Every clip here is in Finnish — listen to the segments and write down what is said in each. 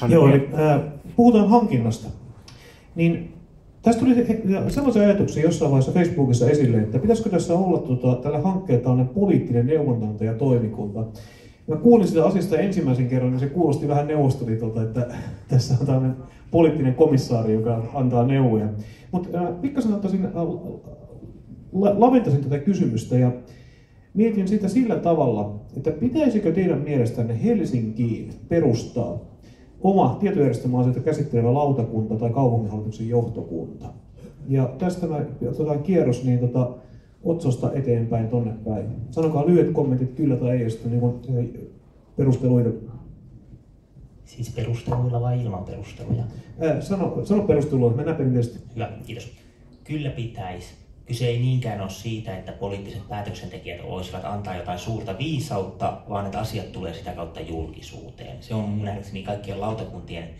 Sano Joo, eli äh, puhutaan hankinnasta. Niin tästä tuli sellaisia ajatuksia jossain vaiheessa Facebookissa esille, että pitäisikö tässä olla tota, tällä hankkeella tällainen poliittinen neuvonanto ja toimikunta. Mä kuulin sitä asiasta ensimmäisen kerran, niin se kuulosti vähän Neuvostoliitolta, että tässä on tällainen poliittinen komissaari, joka antaa neuvoja. Mutta äh, pikkasen ottaisin, äh, la- laventasin tätä kysymystä ja mietin sitä sillä tavalla, että pitäisikö teidän mielestänne Helsinkiin perustaa oma tietojärjestelmäasioita käsittelevä lautakunta tai kaupunginhallituksen johtokunta. Ja tästä mä otetaan kierros niin tota, otsosta eteenpäin tonne päin. Sanokaa lyhyet kommentit kyllä tai ei, sitten niin perusteluita. Siis perusteluilla vai ilman perusteluja? Ää, sano, sano perustelua, mennään perinteisesti. Hyvä, kiitos. Kyllä pitäisi. Kyse ei niinkään ole siitä, että poliittiset päätöksentekijät voisivat antaa jotain suurta viisautta, vaan että asiat tulee sitä kautta julkisuuteen. Se on mun nähdäkseni kaikkien lautakuntien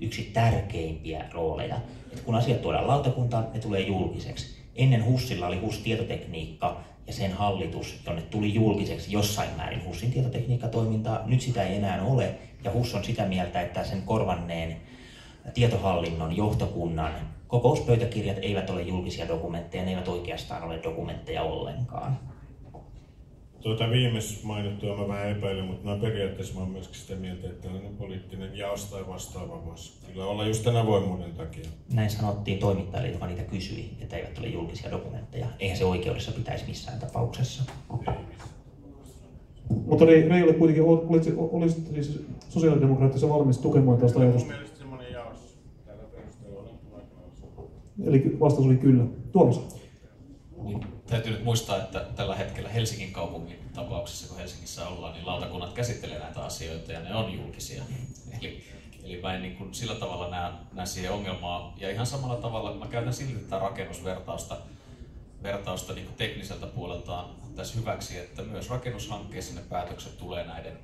yksi tärkeimpiä rooleja. Että kun asiat tuodaan lautakuntaan, ne tulee julkiseksi. Ennen HUSilla oli HUS tietotekniikka ja sen hallitus, jonne tuli julkiseksi jossain määrin HUSin tietotekniikkatoimintaa. Nyt sitä ei enää ole, ja HUS on sitä mieltä, että sen korvanneen tietohallinnon johtokunnan kokouspöytäkirjat eivät ole julkisia dokumentteja, ne eivät oikeastaan ole dokumentteja ollenkaan. Tuota viimeis mainittua mä vähän epäilen, mutta mä periaatteessa mä oon myöskin sitä mieltä, että tällainen poliittinen jaos tai vastaava voisi kyllä olla just tämän avoimuuden takia. Näin sanottiin toimittajille, joka niitä kysyi, että eivät ole julkisia dokumentteja. Eihän se oikeudessa pitäisi missään tapauksessa. Mutta Rei, Rei oli kuitenkin, olisit, olisit siis sosiaalidemokraattissa valmis tukemaan tästä ajatusta. mielestä semmoinen jaos tällä perusteella on vaikka Eli vastaus oli kyllä. Tuomas. Niin, täytyy nyt muistaa, että tällä hetkellä Helsingin kaupungin tapauksessa, kun Helsingissä ollaan, niin lautakunnat käsittelee näitä asioita ja ne on julkisia. Eli, eli mä en niin kuin sillä tavalla näe, näe siihen ongelmaa. Ja ihan samalla tavalla mä käytän silti tätä rakennusvertausta vertausta niin kuin tekniseltä puoleltaan tässä hyväksi, että myös rakennushankkeissa ne päätökset tulee näiden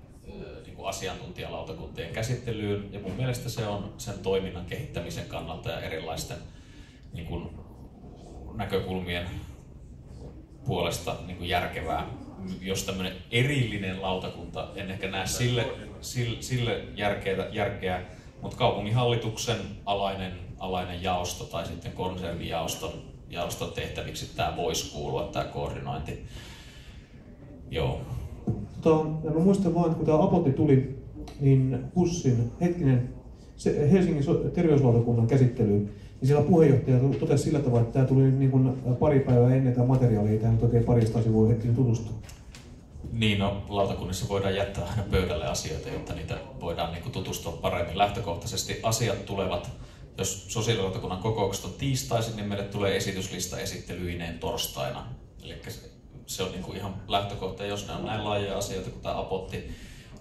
niin kuin asiantuntijalautakuntien käsittelyyn. Ja mun mielestä se on sen toiminnan kehittämisen kannalta ja erilaisten niin kuin, näkökulmien puolesta niin kuin järkevää. Jos tämmöinen erillinen lautakunta, en ehkä näe sille, sille, sille järkeä, järkeä mutta kaupunginhallituksen alainen, alainen jaosto tai sitten konsernijaoston jaoston tehtäviksi tämä voisi kuulua, tämä koordinointi. Joo. Tota, mä muistan vaan, että kun tämä Apotti tuli, niin Hussin hetkinen se Helsingin terveyslautakunnan käsittelyyn, niin siellä puheenjohtaja totesi sillä tavalla, että tämä tuli niin kuin pari päivää ennen tämä materiaali, ei tähän nyt oikein parista asiaa voi hetken tutustua. Niin, no, lautakunnissa voidaan jättää aina pöydälle asioita, jotta niitä voidaan niin kuin, tutustua paremmin. Lähtökohtaisesti asiat tulevat, jos sosiaalilautakunnan kokoukset on tiistaisin, niin meille tulee esityslista esittelyineen torstaina. Eli se, on niin kuin ihan lähtökohta, jos ne on näin laajoja asioita kuin tämä apotti,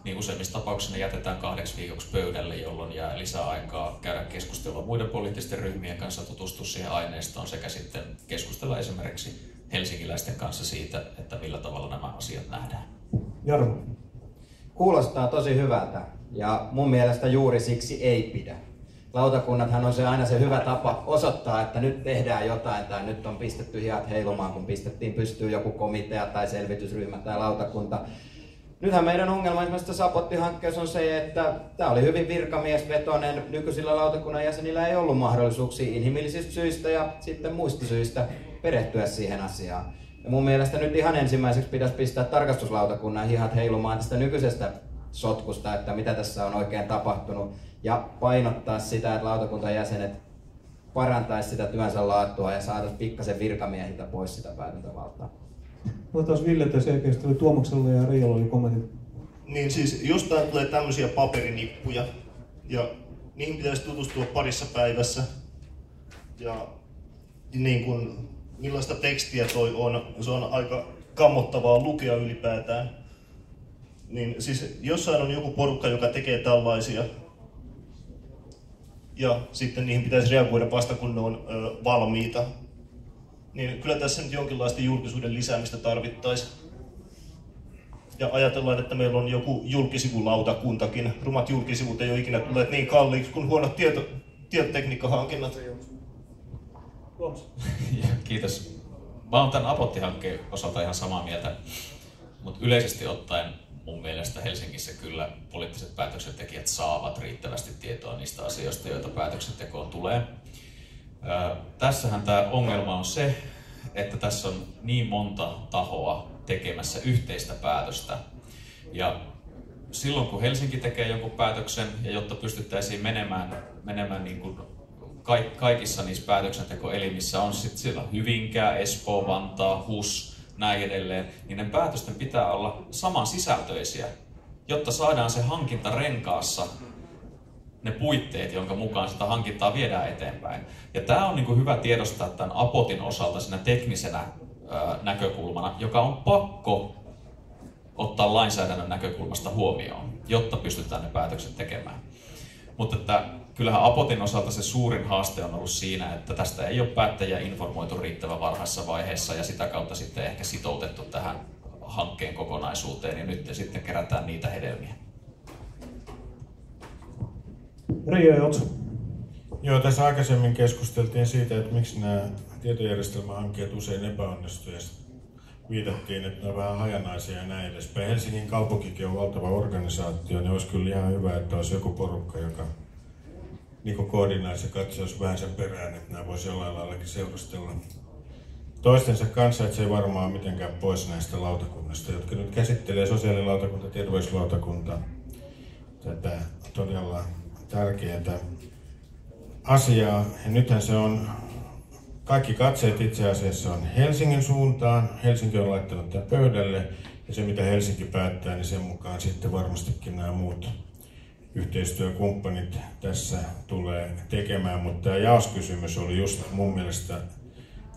niin useimmissa tapauksissa ne jätetään kahdeksi viikoksi pöydälle, jolloin jää lisää aikaa käydä keskustelua muiden poliittisten ryhmien kanssa, tutustua siihen aineistoon sekä sitten keskustella esimerkiksi helsinkiläisten kanssa siitä, että millä tavalla nämä asiat nähdään. Jarmo. Kuulostaa tosi hyvältä ja mun mielestä juuri siksi ei pidä. Lautakunnathan on se aina se hyvä tapa osoittaa, että nyt tehdään jotain tai nyt on pistetty hiat heilumaan, kun pistettiin pystyyn joku komitea tai selvitysryhmä tai lautakunta. Nythän meidän ongelma esimerkiksi tässä Apotti-hankkeessa on se, että tämä oli hyvin virkamiesvetoinen. Nykyisillä lautakunnan jäsenillä ei ollut mahdollisuuksia inhimillisistä syistä ja sitten muista syistä perehtyä siihen asiaan. Ja mun mielestä nyt ihan ensimmäiseksi pitäisi pistää tarkastuslautakunnan hihat heilumaan tästä nykyisestä sotkusta, että mitä tässä on oikein tapahtunut. Ja painottaa sitä, että lautakunnan jäsenet parantaisi sitä työnsä laatua ja saataisiin pikkasen virkamiehiltä pois sitä päätäntävaltaa. Otetaan Ville ja sen jälkeen sitten oli Tuomaksella ja Reijolla oli kommentit. Niin siis jostain tulee tämmöisiä paperinippuja ja niihin pitäisi tutustua parissa päivässä. Ja niin kun, millaista tekstiä toi on, se on aika kammottavaa lukea ylipäätään. Niin siis jossain on joku porukka, joka tekee tällaisia. Ja sitten niihin pitäisi reagoida vasta kun ne on ö, valmiita. Niin kyllä tässä nyt jonkinlaista julkisuuden lisäämistä tarvittaisiin. Ja ajatellaan, että meillä on joku julkisivulautakuntakin. Rumat julkisivut ei ole ikinä tulleet niin kalliiksi kuin huonot tieto, tietotekniikkahankinnat. Kiitos. Mä oon tämän Apotti-hankkeen osalta ihan samaa mieltä, mutta yleisesti ottaen mun mielestä Helsingissä kyllä poliittiset päätöksentekijät saavat riittävästi tietoa niistä asioista, joita päätöksentekoon tulee. Tässähän tämä ongelma on se, että tässä on niin monta tahoa tekemässä yhteistä päätöstä. Ja silloin kun Helsinki tekee jonkun päätöksen, ja jotta pystyttäisiin menemään, menemään niin kuin kaikissa niissä päätöksentekoelimissä on sitten siellä Hyvinkää, Espoo, Vantaa, HUS, näin edelleen, niin ne päätösten pitää olla saman sisältöisiä, jotta saadaan se hankinta renkaassa ne puitteet, jonka mukaan sitä hankintaa viedään eteenpäin. Ja tämä on niin hyvä tiedostaa tämän Apotin osalta siinä teknisenä näkökulmana, joka on pakko ottaa lainsäädännön näkökulmasta huomioon, jotta pystytään ne päätökset tekemään. Mutta että kyllähän Apotin osalta se suurin haaste on ollut siinä, että tästä ei ole päättäjiä informoitu riittävän varhaisessa vaiheessa ja sitä kautta sitten ehkä sitoutettu tähän hankkeen kokonaisuuteen ja nyt sitten kerätään niitä hedelmiä. Ja Otso. Joo, tässä aikaisemmin keskusteltiin siitä, että miksi nämä tietojärjestelmähankkeet usein epäonnistuvat viitattiin, että ne on vähän hajanaisia ja näin edespäin. Helsingin kaupunkikin on valtava organisaatio, niin olisi kyllä ihan hyvä, että olisi joku porukka, joka niin koordinaisi ja katsoisi vähän sen perään, että nämä voisi jollain laillakin seurustella toistensa kanssa, että se ei varmaan mitenkään pois näistä lautakunnista, jotka nyt käsittelee sosiaalilautakunta, terveyslautakunta, tätä todella tärkeää asiaa. Ja nythän se on kaikki katseet itse asiassa on Helsingin suuntaan. Helsinki on laittanut tämän pöydälle ja se mitä Helsinki päättää, niin sen mukaan sitten varmastikin nämä muut yhteistyökumppanit tässä tulee tekemään. Mutta tämä jaoskysymys oli just mun mielestä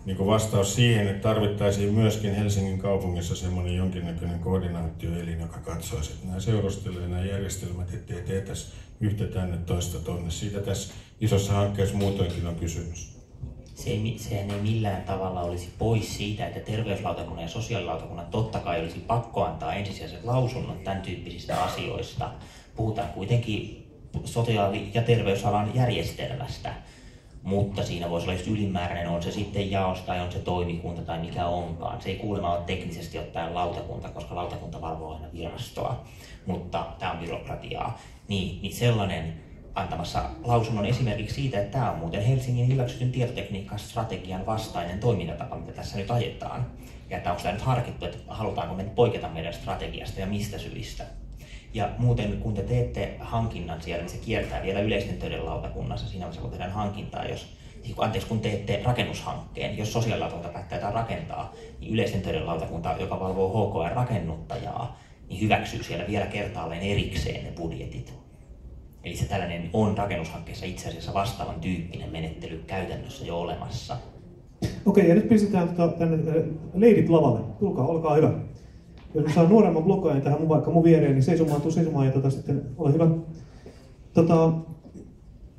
niin kuin vastaus siihen, että tarvittaisiin myöskin Helsingin kaupungissa semmoinen jonkinnäköinen koordinaatioelin, joka katsoisi, että nämä seurustelee nämä järjestelmät, ettei tehtäisi yhtä tänne toista tonne. Siitä tässä isossa hankkeessa muutoinkin on kysymys se ei, sehän ei millään tavalla olisi pois siitä, että terveyslautakunnan ja sosiaalilautakunnan totta kai olisi pakko antaa ensisijaiset lausunnot tämän tyyppisistä asioista. Puhutaan kuitenkin sosiaali- ja terveysalan järjestelmästä, mutta siinä voisi olla just ylimääräinen, on se sitten jaos tai on se toimikunta tai mikä onkaan. Se ei kuulemma ole teknisesti ottaen lautakunta, koska lautakunta valvoo aina virastoa, mutta tämä on byrokratiaa. Niin, niin sellainen antamassa lausunnon esimerkiksi siitä, että tämä on muuten Helsingin hyväksytyn tietotekniikkastrategian vastainen toimintatapa, mitä tässä nyt ajetaan. Ja että onko tämä nyt harkittu, että halutaanko me poiketa meidän strategiasta ja mistä syistä. Ja muuten, kun te teette hankinnan siellä, niin se kiertää vielä yleisten töiden lautakunnassa siinä vaiheessa, kun tehdään hankintaa, jos siis anteeksi, kun teette rakennushankkeen, jos sosiaalilautakunta päättää jotain rakentaa, niin yleisten töiden lautakunta, joka valvoo HKR-rakennuttajaa, niin hyväksyy siellä vielä kertaalleen erikseen ne budjetit. Eli se tällainen on rakennushankkeessa itse asiassa vastaavan tyyppinen menettely käytännössä jo olemassa. Okei, ja nyt pistetään tota, tänne äh, leidit lavalle. Tulkaa, olkaa hyvä. Jos mä saan nuoremman blokkaajan tähän mun, vaikka mun viereen, niin seisomaan, tuu seisomaan ja tota, sitten ole hyvä. Tota,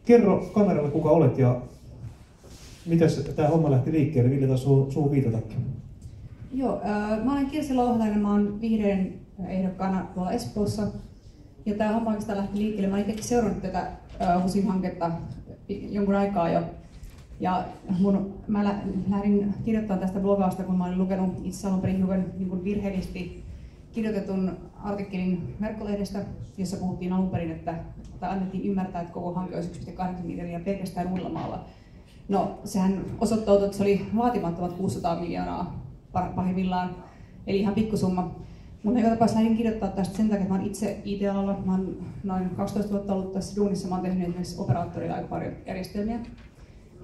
kerro kameralle, kuka olet ja miten tämä homma lähti liikkeelle. Ville taas suun viitatakin. Joo, äh, mä olen Kirsi Louhelainen, mä oon vihreän ehdokkaana tuolla Espoossa ja tämä homma oikeastaan lähti liikkeelle. Mä itsekin seurannut tätä HUSin-hanketta jonkun aikaa jo. Ja mun, mä lähdin kirjoittamaan tästä blogausta, kun mä olin lukenut itse alun perin hiukan niin virheellisesti kirjoitetun artikkelin verkkolehdestä, jossa puhuttiin alun perin, että tai annettiin ymmärtää, että koko hanke olisi 1,8 miljardia pelkästään Uudellamaalla. No, sehän osoittautui, että se oli vaatimattomat 600 miljoonaa pahimmillaan, eli ihan pikkusumma. Mutta joka tapauksessa lähdin kirjoittaa tästä sen takia, että mä olen itse IT-alalla, mä olen noin 12 vuotta ollut tässä duunissa, mä olen tehnyt esimerkiksi operaattorilla aika paljon järjestelmiä.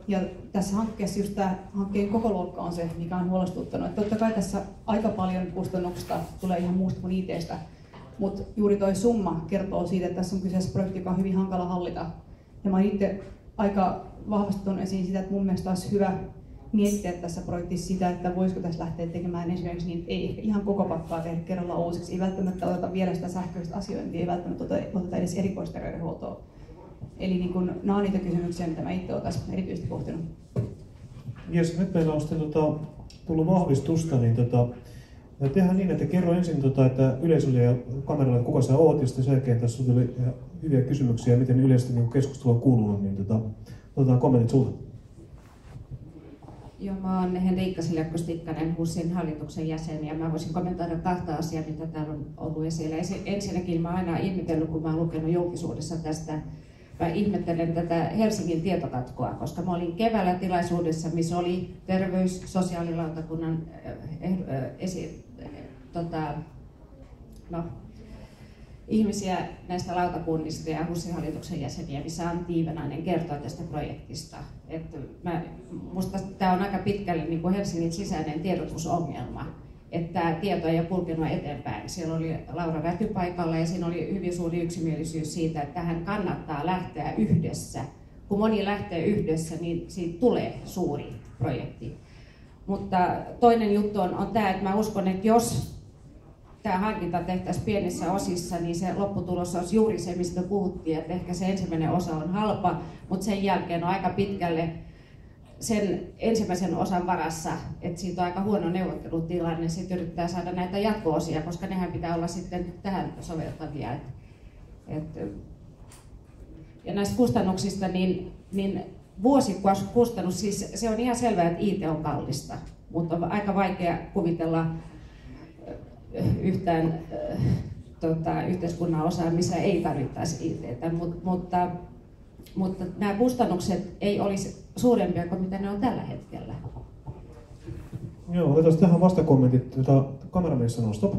Ja tässä hankkeessa just tämä hankkeen koko luokka on se, mikä on huolestuttanut. Että totta kai tässä aika paljon kustannuksista tulee ihan muusta kuin ITstä, mutta juuri tuo summa kertoo siitä, että tässä on kyseessä projekti, joka on hyvin hankala hallita. Ja mä itse aika vahvasti esiin sitä, että mun mielestä olisi hyvä miettiä tässä projektissa sitä, että voisiko tässä lähteä tekemään esimerkiksi niin, että ei ehkä ihan koko pakkaa tehdä kerralla uusiksi, ei välttämättä oteta vielä sitä sähköistä asiointia, ei välttämättä oteta edes erikoisterveydenhuoltoa. Eli niin kun, nämä on niitä kysymyksiä, mitä mä itse olen tässä erityisesti pohtinut. Yes, nyt meillä on sitten tota, tullut vahvistusta, niin tota, tehdään niin, että kerro ensin, tota, että yleisölle ja kameralle, kuka sä oot, ja sitten sen jälkeen tässä tuli hyviä kysymyksiä, miten yleisesti niin keskustelu on kuulunut, niin tota, otetaan kommentit sulta. Joo, mä oon Henriikka Siljakko-Stikkanen, HUSin hallituksen jäsen, ja mä voisin kommentoida kahta asiaa, mitä täällä on ollut esillä. Ensinnäkin mä oon aina ihmetellyt, kun mä oon lukenut julkisuudessa tästä, mä ihmettelen tätä Helsingin tietokatkoa, koska mä olin keväällä tilaisuudessa, missä oli terveys- sosiaalilautakunnan eh, eh, esi, tota, no, ihmisiä näistä lautakunnista ja HUSin jäseniä, missä Antti Tiivenainen kertoo tästä projektista. Että mä, musta tämä on aika pitkälle niin kuin Helsingin sisäinen tiedotusongelma, että tieto ei ole kulkenut eteenpäin. Siellä oli Laura Räty paikalla ja siinä oli hyvin suuri yksimielisyys siitä, että tähän kannattaa lähteä yhdessä. Kun moni lähtee yhdessä, niin siitä tulee suuri projekti. Mutta toinen juttu on, on tämä, että mä uskon, että jos tämä hankinta tehtäisiin pienissä osissa, niin se lopputulos olisi juuri se, mistä puhuttiin, että ehkä se ensimmäinen osa on halpa, mutta sen jälkeen on aika pitkälle sen ensimmäisen osan varassa, että siitä on aika huono neuvottelutilanne, sitten yrittää saada näitä jatko-osia, koska nehän pitää olla sitten tähän soveltavia. Et, et, ja näistä kustannuksista, niin, niin vuosikustannus, siis se on ihan selvää, että IT on kallista, mutta on aika vaikea kuvitella yhtään äh, tota, yhteiskunnan osaa, missä ei tarvittaisi ITtä, Mut, mutta, mutta nämä kustannukset ei olisi suurempia kuin mitä ne on tällä hetkellä. Joo, otetaan tähän vastakommentit, jota kameramies sanoo. Stop.